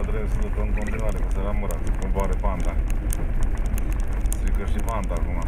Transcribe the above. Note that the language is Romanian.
pădurem să ducă în continuare, că se ramura, coboare panda. Strică și panda acum.